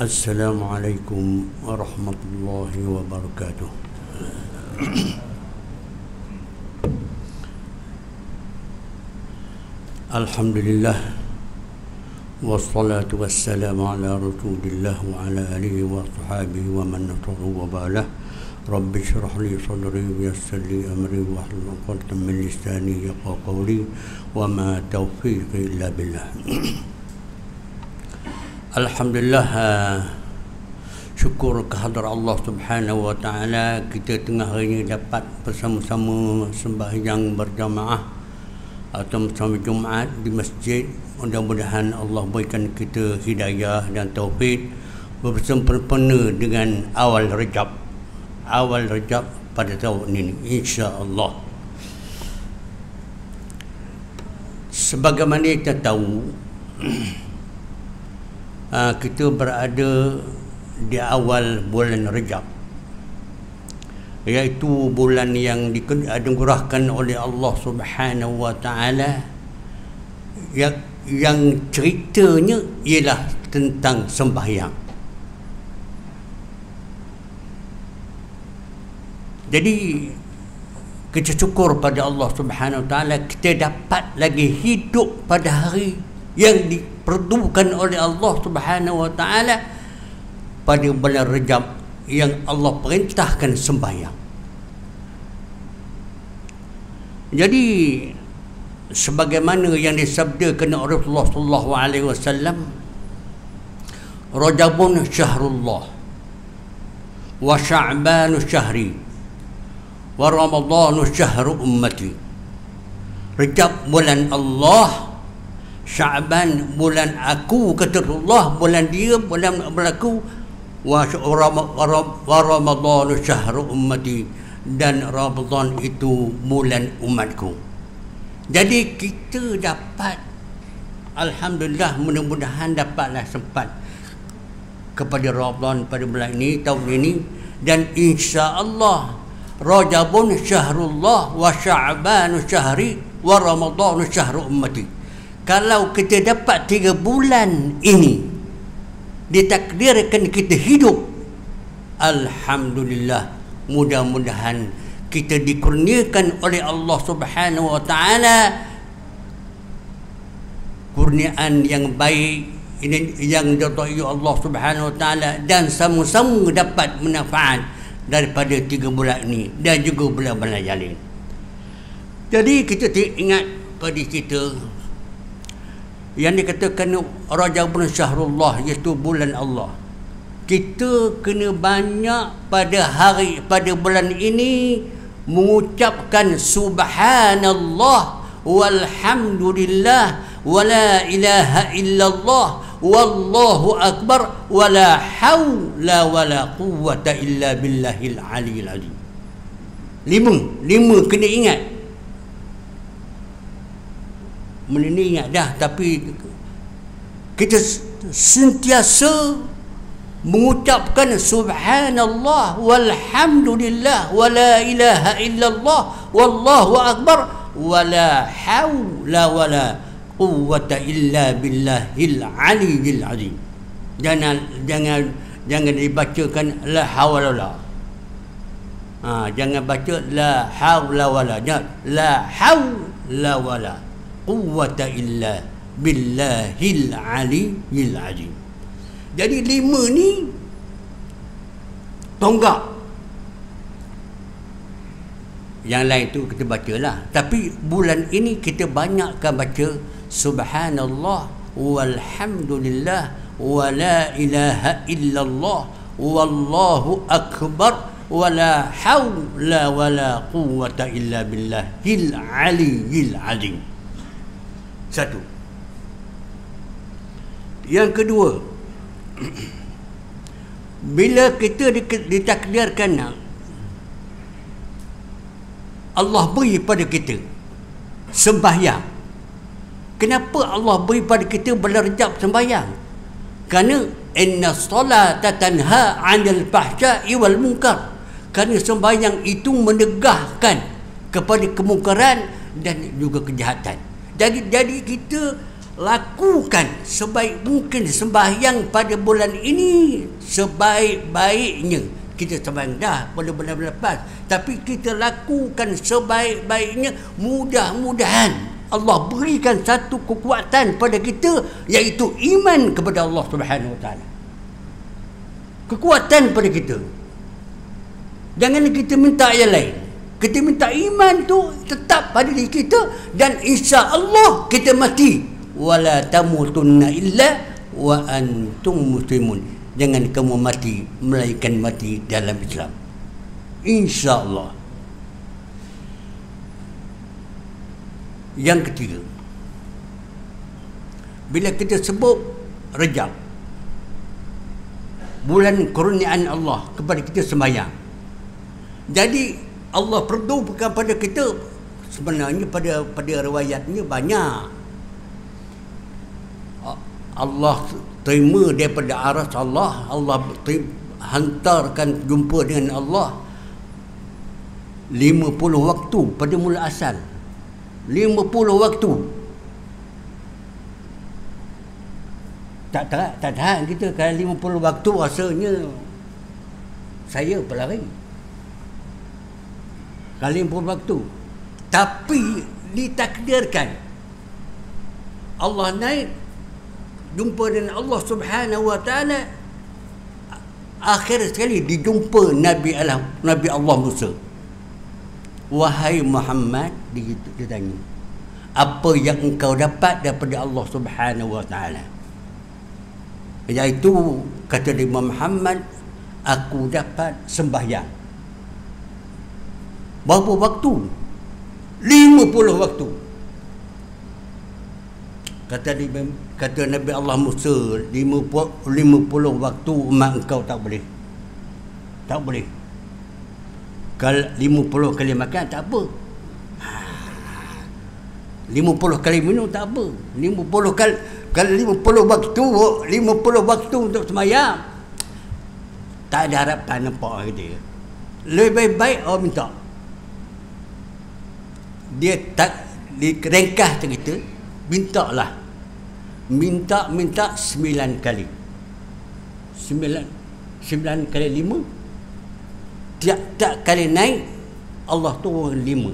السلام عليكم ورحمة الله وبركاته. الحمد لله والصلاة والسلام على رسول الله وعلى آله وصحابه ومن نصره وباله رب اشرح لي صدري ويسر لي أمري واحلل عقدة من لساني يفقهوا قولي وما توفيقي إلا بالله. Alhamdulillah uh, syukur kehadrat Allah Subhanahu wa taala kita tengah hari ini dapat bersama-sama sembahyang berjamaah atau bersama Jumaat di masjid. Mudah-mudahan Allah berikan kita hidayah dan taufik bersempurna dengan awal Rejab. Awal Rejab pada tahun ini insya-Allah. Sebagaimana kita tahu uh, kita berada di awal bulan Rejab iaitu bulan yang dikurahkan oleh Allah Subhanahu wa taala. Yang yang ceritanya ialah tentang sembahyang. Jadi kita syukur pada Allah Subhanahu wa taala kita dapat lagi hidup pada hari yang diperlukan oleh Allah Subhanahu wa taala pada bulan Rejab yang Allah perintahkan sembahyang. Jadi sebagaimana yang disabdakan oleh Rasulullah sallallahu alaihi wasallam Rajabun syahrullah wa Sya'ban syahri wa Ramadan syahru ummati. Rejab bulan Allah Syaban bulan aku kata Allah bulan dia bulan berlaku wa Ramadan syahrul ummati dan Ramadan itu bulan umatku. Jadi kita dapat alhamdulillah mudah-mudahan dapatlah sempat kepada Ramadan pada bulan ini tahun ini dan insya-Allah Rajabun syahrullah wa Sya'ban syahri wa Ramadan syahrul ummati kalau kita dapat tiga bulan ini ditakdirkan kita hidup. Alhamdulillah. Mudah-mudahan kita dikurniakan oleh Allah Subhanahu wa taala. Kurniaan yang baik ini yang diridai Allah Subhanahu wa taala dan sama-sama dapat manfaat daripada tiga bulan ini dan juga bulan-bulan lain. Jadi kita ingat pada kita yang dikatakan Rajabun Syahrullah iaitu bulan Allah. Kita kena banyak pada hari pada bulan ini mengucapkan subhanallah walhamdulillah wala ilaha illallah wallahu akbar wala haula wala quwwata illa billahil aliyil azim. Lima lima kena ingat benda ingat dah tapi kita sentiasa mengucapkan subhanallah walhamdulillah wala ilaha illallah wallahu akbar wala haula wala quwwata illa billahil aliyil azim. Jangan jangan jangan dibacakan la hawla wala ha, jangan baca la hawla wala jangan la hawla wala quwwata illa billahil aliyil azim jadi lima ni tonggak. Yang lain tu kita baca lah tapi bulan ini kita banyakkan baca subhanallah walhamdulillah wala ilaha illallah wallahu akbar wala hawla wala quwwata illa billahil aliyil azim satu. Yang kedua, bila kita ditakdirkan Allah beri pada kita sembahyang. Kenapa Allah beri pada kita belerjap sembahyang? Kerana inna salata tanha 'anil fahsya'i wal munkar. Kerana sembahyang itu menegahkan kepada kemungkaran dan juga kejahatan. Jadi jadi kita lakukan sebaik mungkin sembahyang pada bulan ini sebaik-baiknya. Kita sembahyang dah pada bulan lepas. Tapi kita lakukan sebaik-baiknya mudah-mudahan Allah berikan satu kekuatan pada kita iaitu iman kepada Allah Subhanahu Wa Taala. Kekuatan pada kita. Jangan kita minta yang lain kita minta iman tu tetap pada diri kita dan insya Allah kita mati. Wala tamutunna illa wa antum muslimun. Jangan kamu mati melainkan mati dalam Islam. Insya Allah yang ketiga bila kita sebut rejab bulan kurniaan Allah kepada kita sembahyang jadi Allah perlu kepada kita. Sebenarnya pada pada riwayatnya banyak. Allah terima daripada aras Allah. Allah hantarkan jumpa dengan Allah 50 waktu pada mula asal. 50 waktu. Tak tak tak tahan kita. Kalau 50 waktu rasanya saya pelari kali pun waktu. Tapi ditakdirkan. Allah naik jumpa dengan Allah Subhanahu wa taala akhir sekali dijumpa Nabi Allah Nabi Allah Musa. Wahai Muhammad dia tanya apa yang engkau dapat daripada Allah Subhanahu wa taala? Iaitu kata Imam Muhammad aku dapat sembahyang Berapa waktu? 50 waktu. Kata Nabi, kata Nabi Allah Musa, 50, 50 waktu umat engkau tak boleh. Tak boleh. Kalau 50 kali makan tak apa. 50 kali minum tak apa. 50 kali kalau 50 waktu 50 waktu untuk semayang tak ada harapan nampak dia. Lebih baik orang minta dia tak dikerengkah cerita minta lah minta minta sembilan kali. Sembilan sembilan kali lima. Tiap tak kali naik Allah turun lima.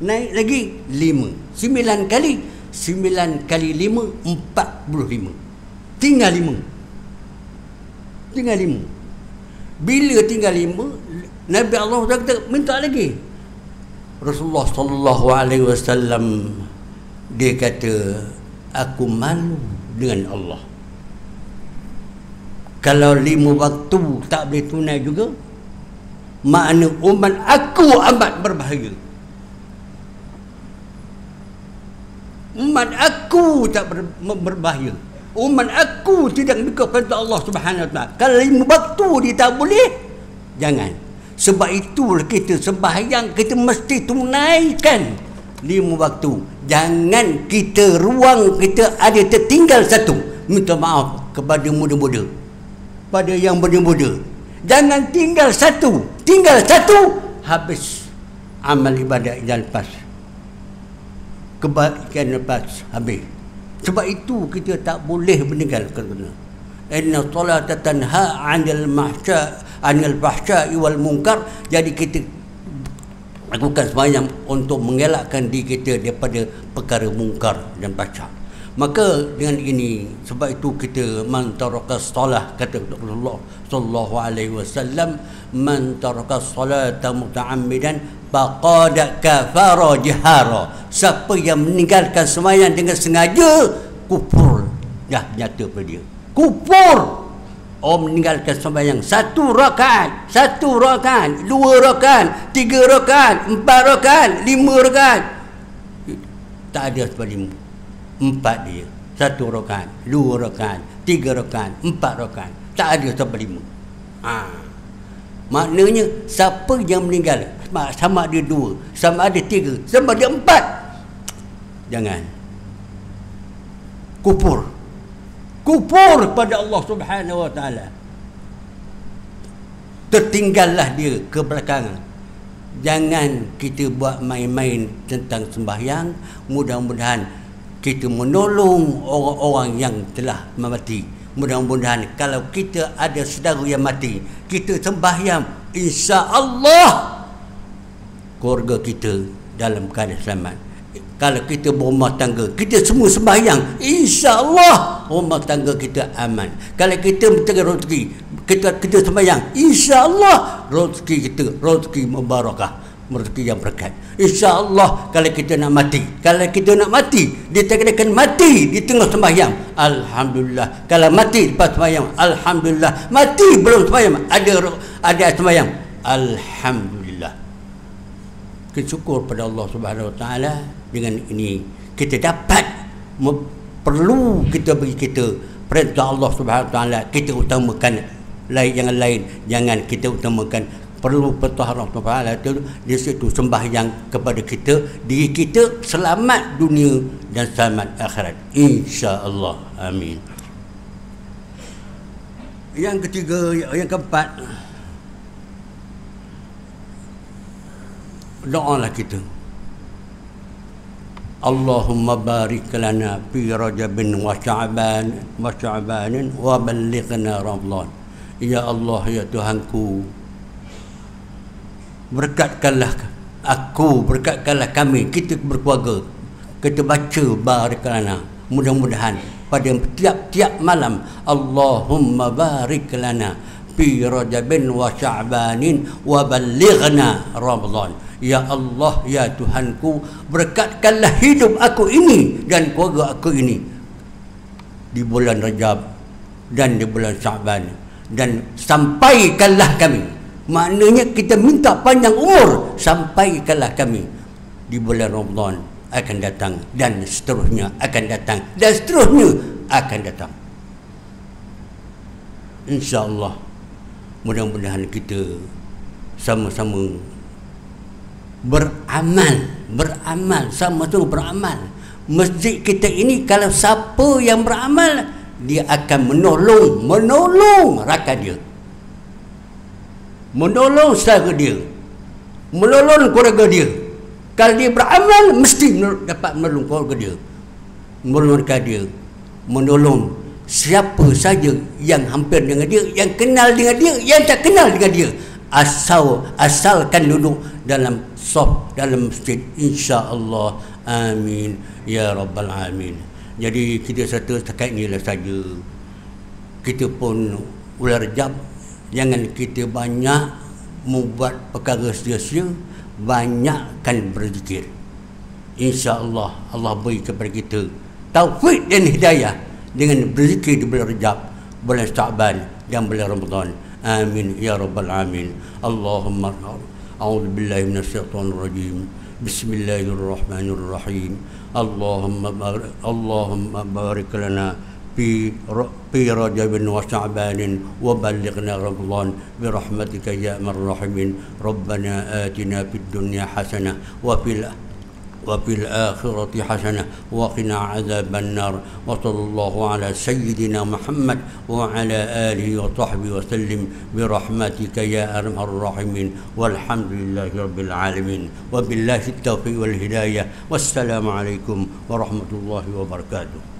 Naik lagi lima. Sembilan kali sembilan kali lima empat puluh lima. Tinggal lima. Tinggal lima. Bila tinggal lima Nabi Allah kata minta lagi Rasulullah sallallahu alaihi wasallam dia kata aku malu dengan Allah. Kalau lima waktu tak boleh tunai juga makna umat aku amat berbahaya. Umat aku tak ber, berbahaya. Umat aku tidak dekat kepada Allah Subhanahu Wa Taala. Kalau lima waktu dia tak boleh, jangan. Sebab itulah kita sembahyang kita mesti tunaikan lima waktu. Jangan kita ruang kita ada tertinggal satu. Minta maaf kepada muda-muda. Pada yang muda-muda. Jangan tinggal satu. Tinggal satu. Habis amal ibadat yang lepas. Kebaikan lepas. Habis. Sebab itu kita tak boleh meninggalkan benda. Inna salata tanha 'anil mahsya' anil fahsya'i wal munkar. Jadi kita lakukan semayang untuk mengelakkan diri kita daripada perkara mungkar dan fahsya. Maka dengan ini sebab itu kita man taraka salah kata Rasulullah sallallahu alaihi wasallam man taraka salata muta'ammidan faqad kafara jahara siapa yang meninggalkan semayang dengan sengaja kufur. Dah nyata pada dia kufur Orang meninggalkan sembahyang satu rakaat, satu rakaat, dua rakaat, tiga rakaat, empat rakaat, lima rakaat. Tak ada lima. Empat dia. Satu rakaat, dua rakaat, tiga rakaat, empat rakaat. Tak ada lima. Ha. Maknanya siapa yang meninggal sama ada dua, sama ada tiga, sama ada empat. Jangan. Kupur kufur pada Allah Subhanahu wa taala. Tertinggallah dia ke belakang. Jangan kita buat main-main tentang sembahyang. Mudah-mudahan kita menolong orang-orang yang telah mati. Mudah-mudahan kalau kita ada saudara yang mati kita sembahyang insya-Allah keluarga kita dalam keadaan selamat kalau kita berumah tangga kita semua sembahyang insya-Allah rumah tangga kita aman. Kalau kita mencari rezeki kita kita sembahyang insya-Allah rezeki kita rezeki mubarakah rezeki yang berkat. insya-Allah kalau kita nak mati kalau kita nak mati ditakdirkan mati di tengah sembahyang. Alhamdulillah. Kalau mati lepas sembahyang alhamdulillah. Mati belum sembahyang ada ada sembahyang. Alhamdulillah. Kita syukur pada Allah Subhanahu Wa Taala dengan ini. Kita dapat perlu kita bagi kita perintah Allah Subhanahu taala. Kita utamakan lain yang lain. Jangan kita utamakan perlu perintah Allah Subhanahu taala itu di situ sembahyang kepada kita diri kita selamat dunia dan selamat akhirat. insya-Allah. Amin. Yang ketiga yang keempat. Doalah kita اللهم بارك لنا في رجب وشعبان وشعبان وبلغنا رمضان Ya Allah ya Tuhanku berkatkanlah aku berkatkanlah kami kita berkeluarga kita baca barikalana mudah-mudahan pada tiap-tiap malam Allahumma barik lana fi rajabin wa sya'banin wa ballighna ramadan. Ya Allah, Ya Tuhanku Berkatkanlah hidup aku ini Dan keluarga aku ini Di bulan Rajab Dan di bulan Syaban Dan sampaikanlah kami. Maknanya kita minta panjang umur Sampaikanlah kami Di bulan Ramadan akan datang Dan seterusnya akan datang Dan seterusnya akan datang. InsyaAllah Mudah-mudahan kita Sama-sama beramal beramal sama tu beramal. Masjid kita ini kalau siapa yang beramal dia akan menolong menolong rakyat dia. Menolong saudara dia. Menolong keluarga dia. Kalau dia beramal mesti dapat menolong keluarga dia. Menolong rakyat dia. Menolong siapa saja yang hampir dengan dia yang kenal dengan dia yang tak kenal dengan dia asal asalkan duduk dalam saf dalam masjid insya-Allah. Amin. Ya rabbal alamin. Jadi kita satu setakat inilah saja. Kita pun ular jam. Jangan kita banyak membuat perkara sia-sia. Banyakkan berzikir. insya-Allah Allah beri kepada kita taufik dan hidayah dengan berzikir di bulan Rejab bulan Syaban dan bulan Ramadan آمين يا رب العالمين اللهم أعوذ بالله من الشيطان الرجيم بسم الله الرحمن الرحيم اللهم بارك اللهم بارك لنا في في رجب وشعبان وبلغنا رمضان برحمتك يا ارحم الراحمين ربنا آتنا في الدنيا حسنة وفي الآخرة وفي الآخرة حسنة وقنا عذاب النار وصلى الله على سيدنا محمد وعلى آله وصحبه وسلم برحمتك يا أرحم الراحمين والحمد لله رب العالمين وبالله التوفيق والهداية والسلام عليكم ورحمة الله وبركاته